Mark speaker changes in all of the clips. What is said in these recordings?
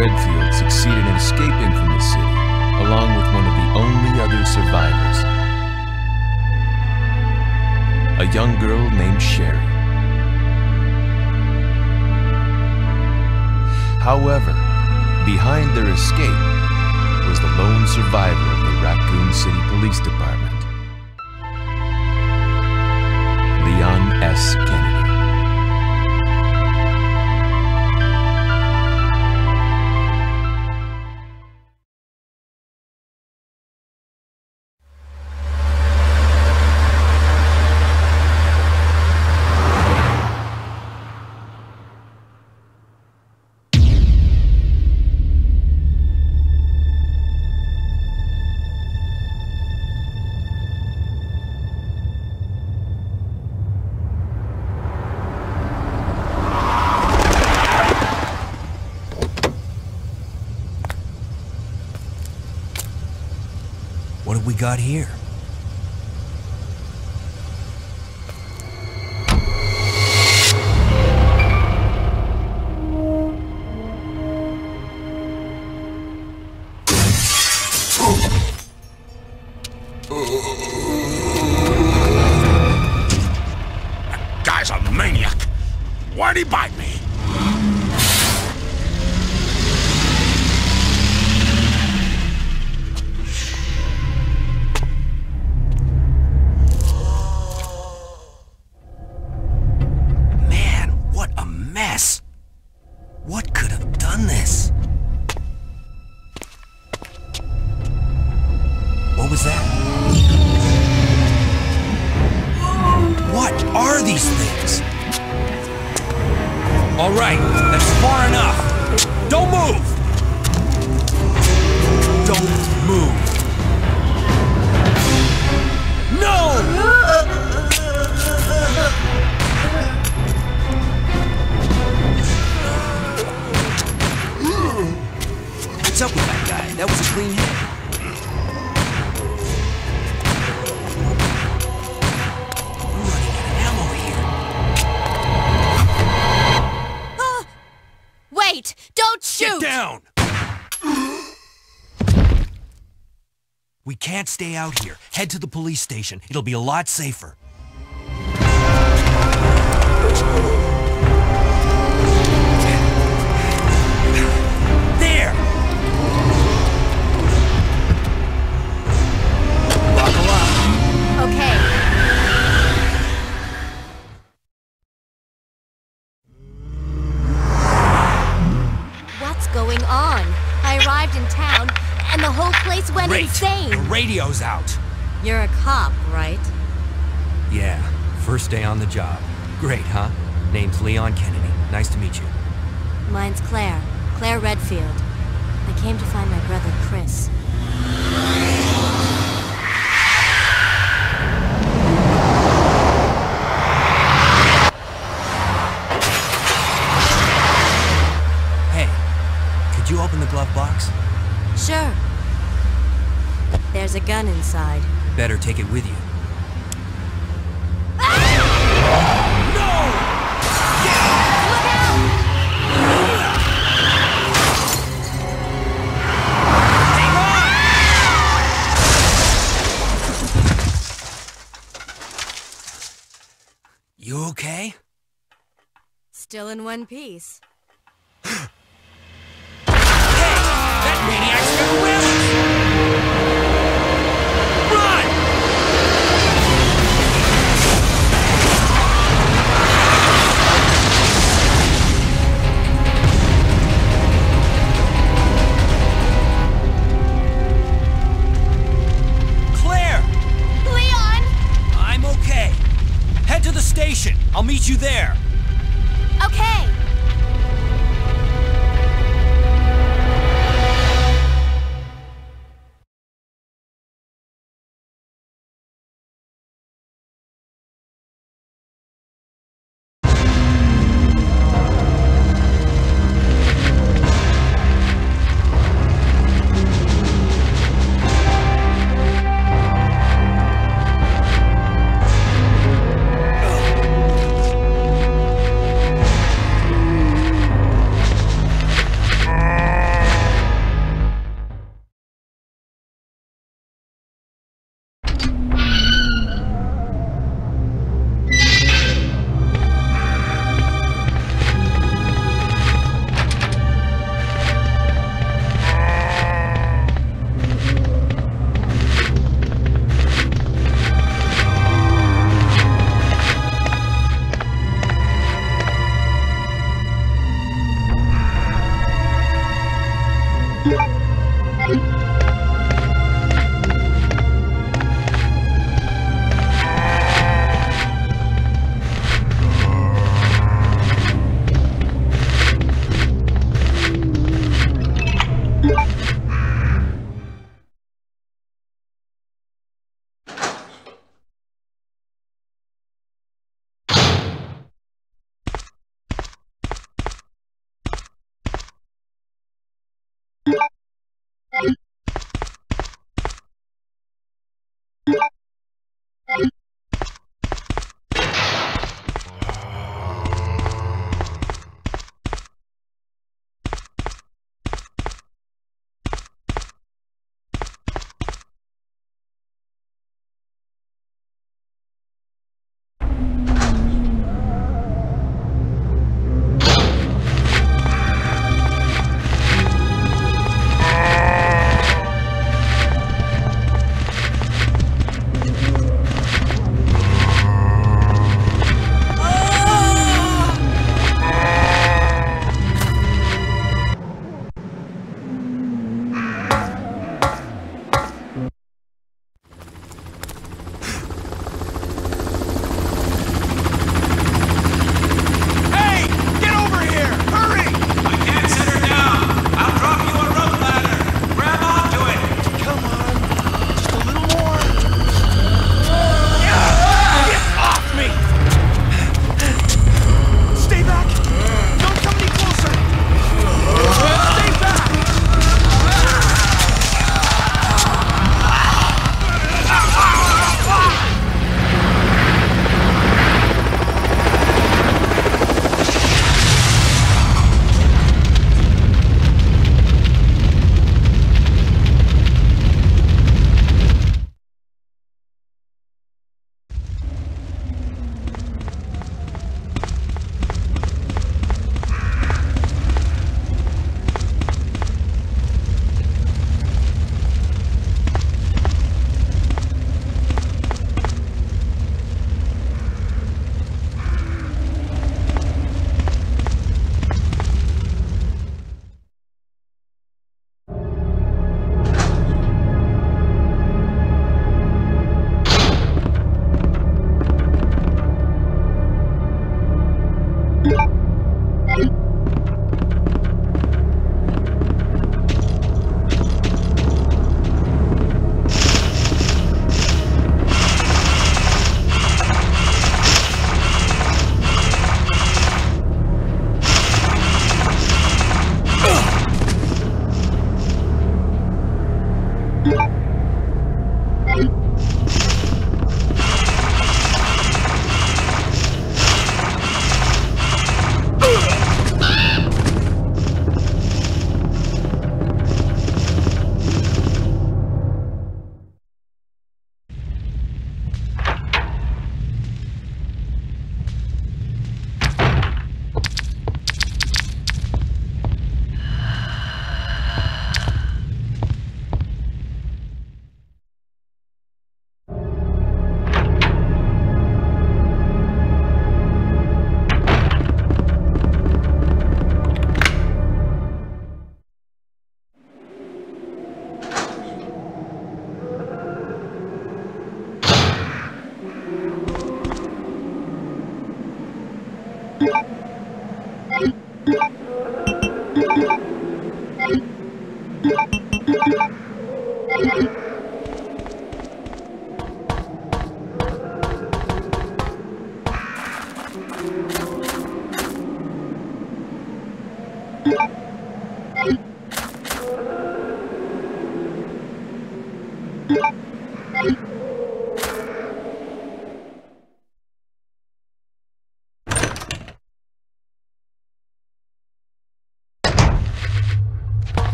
Speaker 1: Redfield succeeded in escaping from the city, along with one of the only other survivors, a young girl named Sherry. However, behind their escape was the lone survivor of the Raccoon City Police Department, Leon S. Kennedy.
Speaker 2: Got here? Stay out here. Head to the police station. It'll be a lot safer. Radio's out.
Speaker 3: You're a cop, right?
Speaker 2: Yeah, first day on the job. Great, huh? Name's Leon Kennedy. Nice to meet you.
Speaker 3: Mine's Claire. Claire Redfield. I came to find my brother Chris. Gun inside.
Speaker 2: Better take it with you. Ah! You okay?
Speaker 3: Still in one piece.
Speaker 2: You there.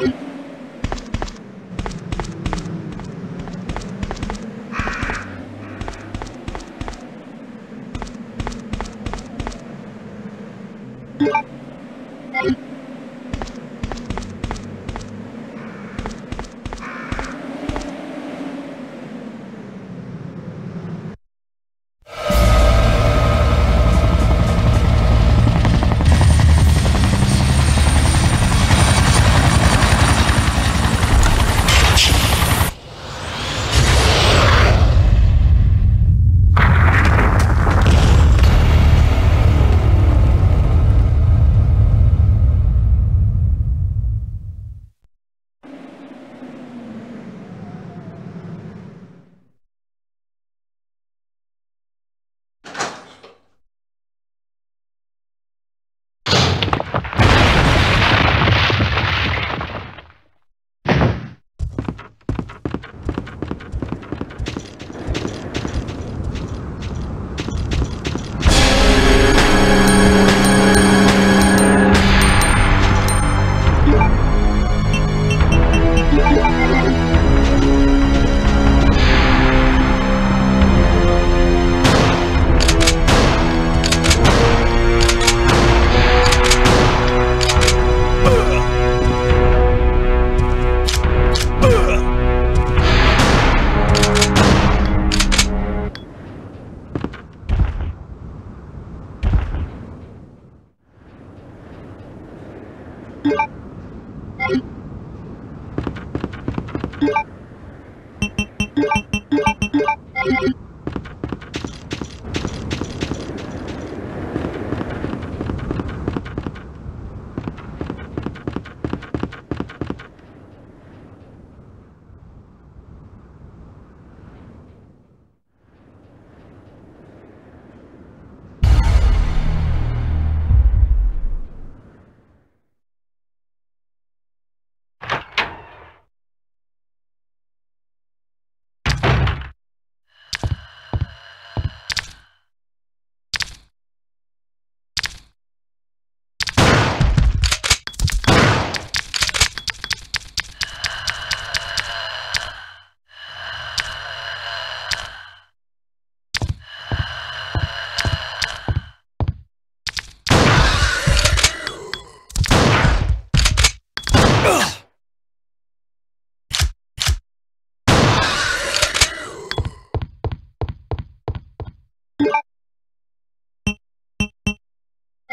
Speaker 2: Bye.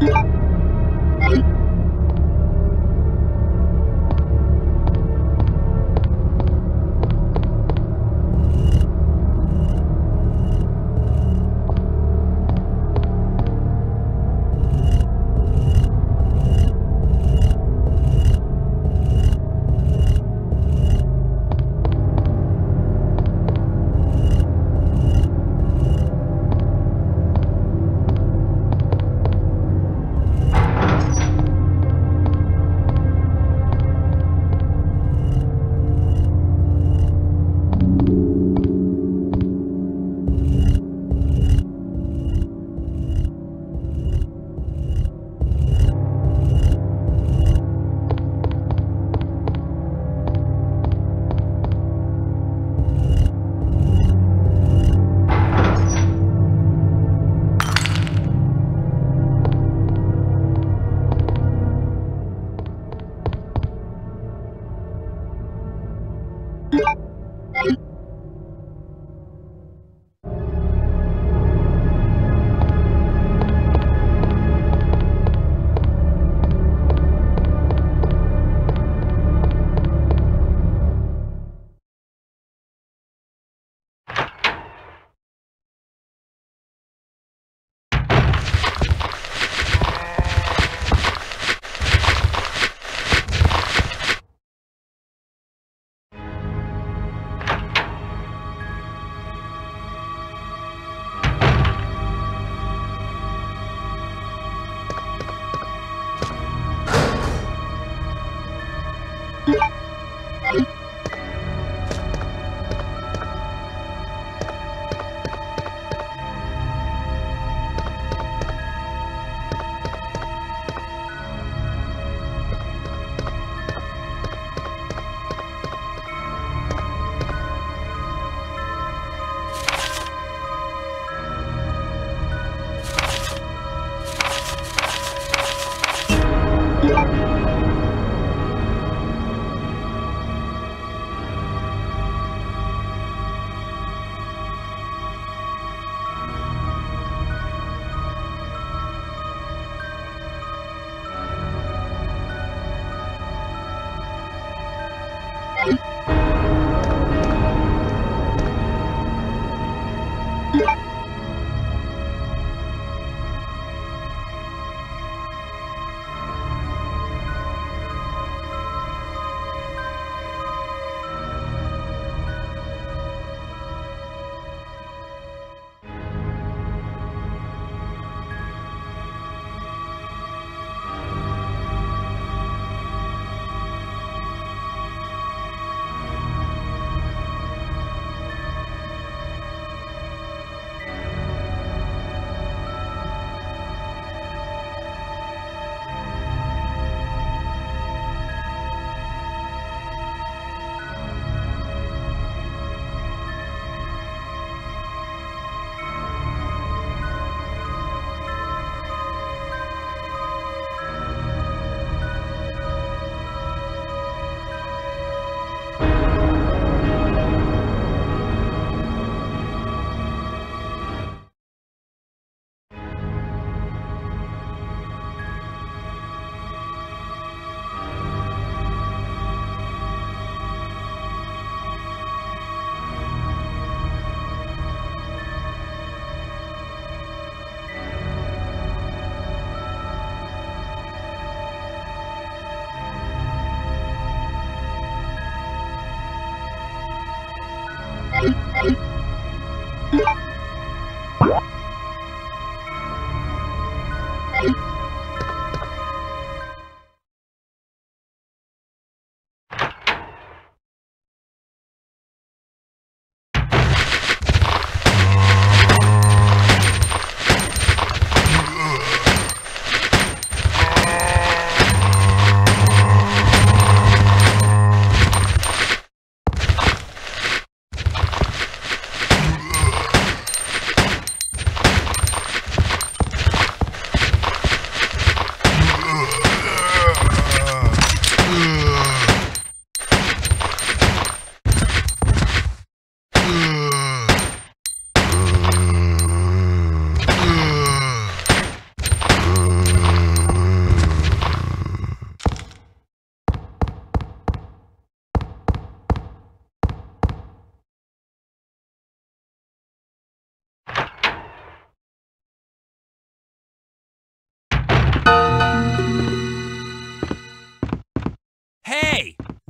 Speaker 2: Yeah.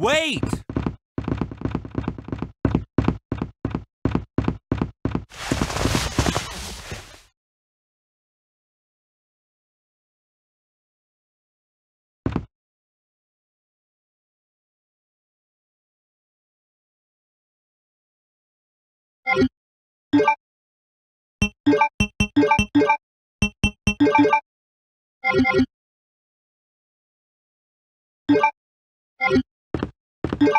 Speaker 2: Wait!
Speaker 4: Leon!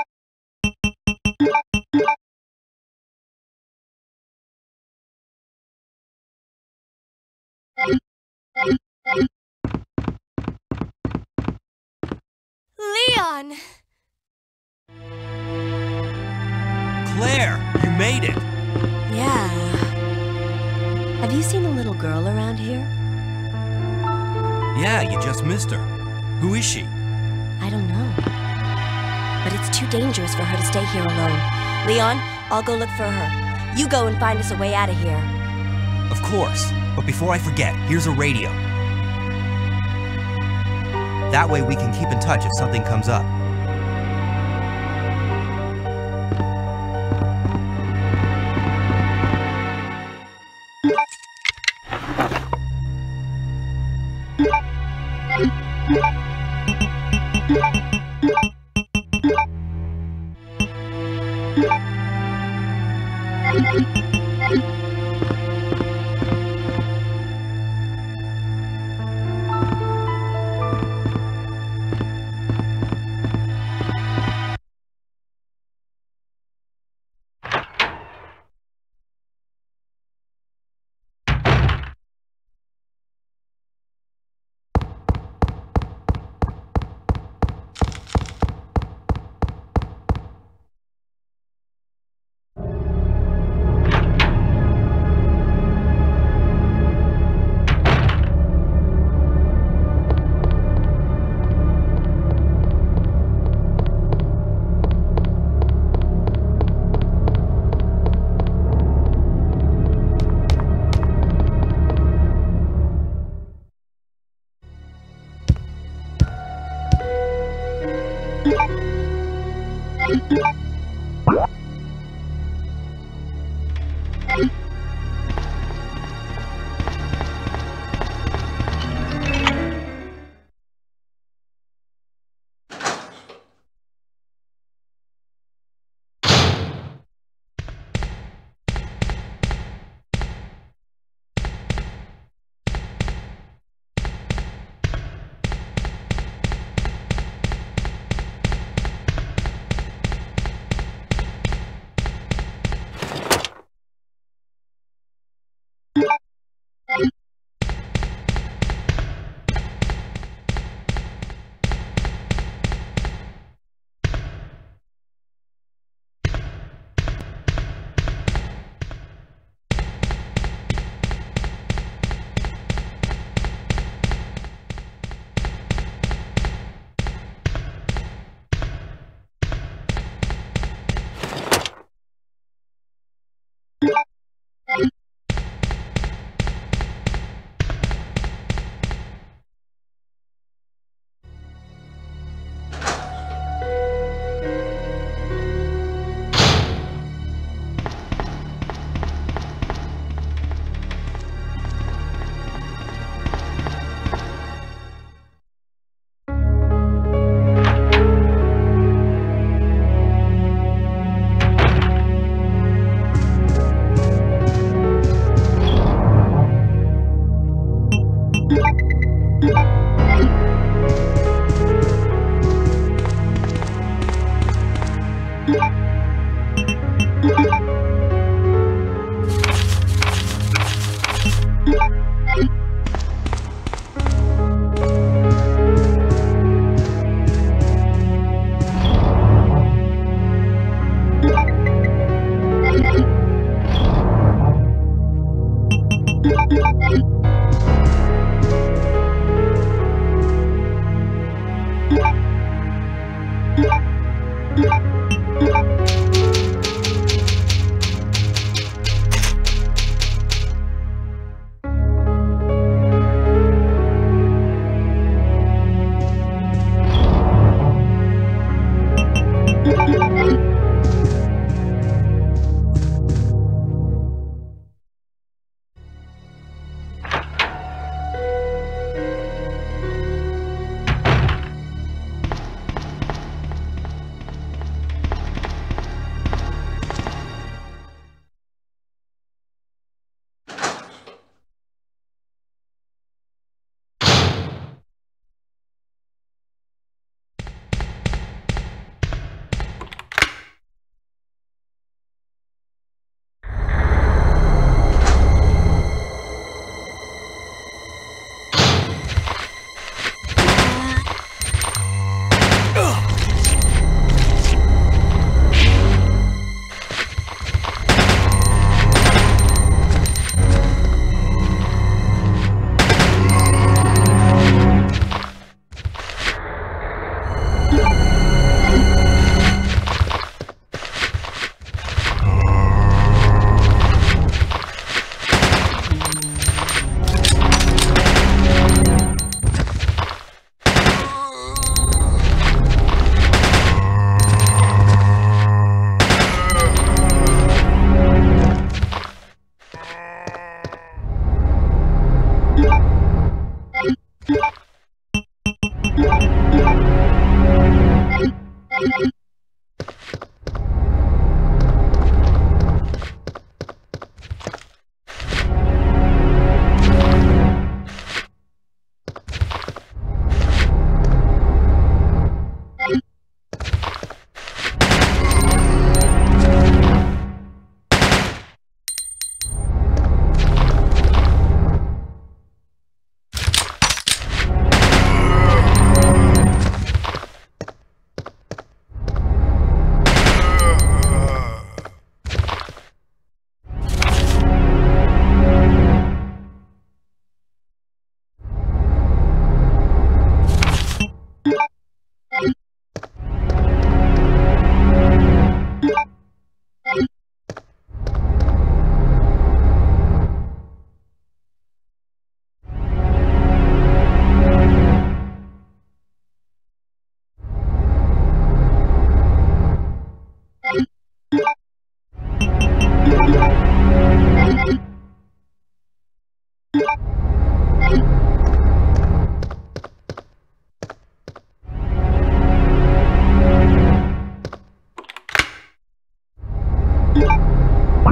Speaker 2: Claire, you made it!
Speaker 3: Yeah. Have you seen a little girl around here?
Speaker 2: Yeah, you just missed her. Who is she?
Speaker 3: I don't know. But it's too dangerous for her to stay here alone. Leon, I'll go look for her. You go and find us a way out of here.
Speaker 2: Of course. But before I forget, here's a radio. That way we can keep in touch if something comes up.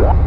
Speaker 2: Bye.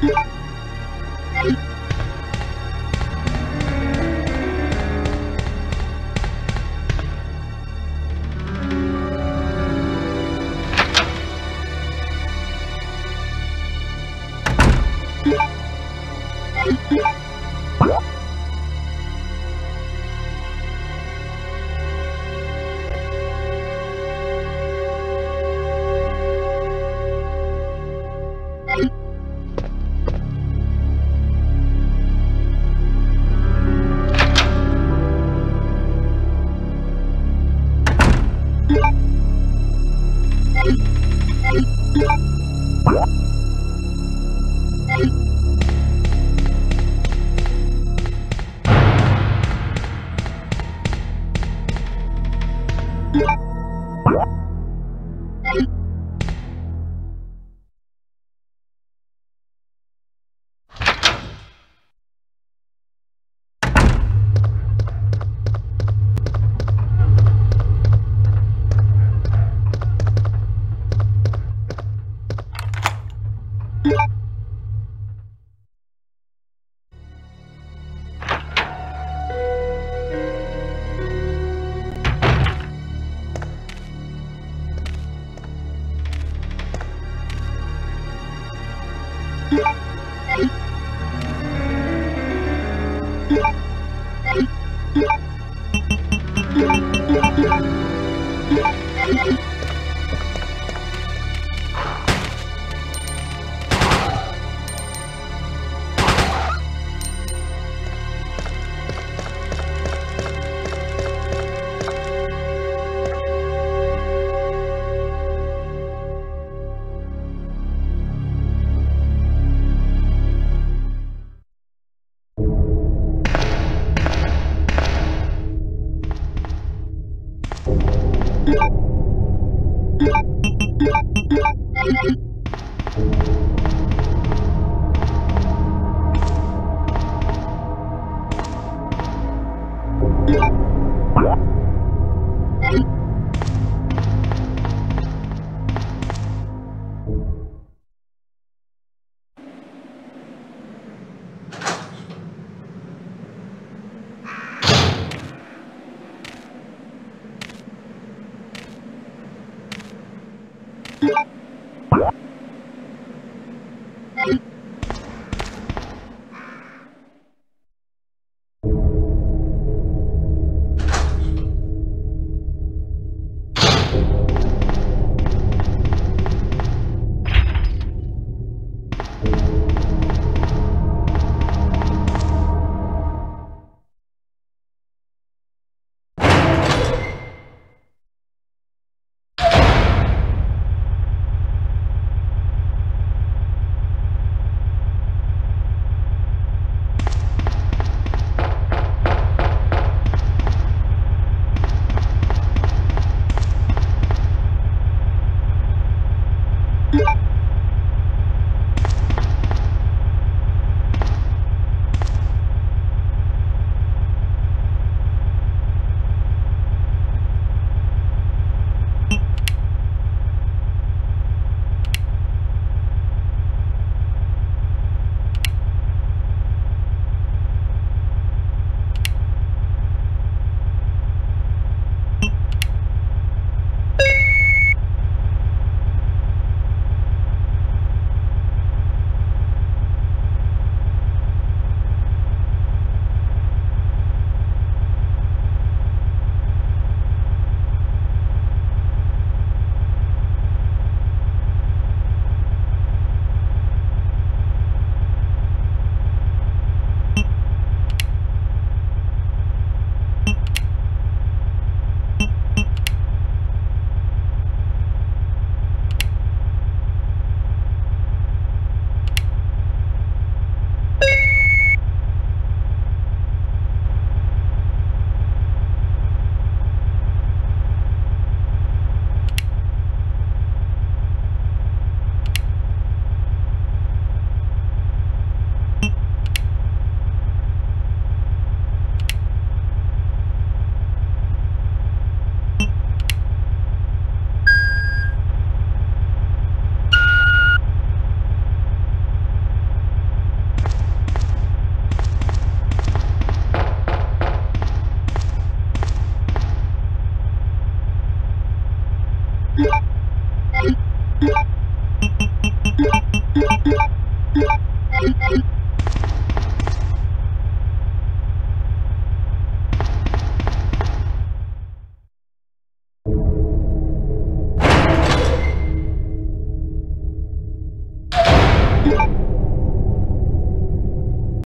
Speaker 5: you